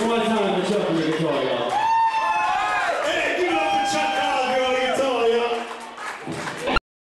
Uma salva per Gioia.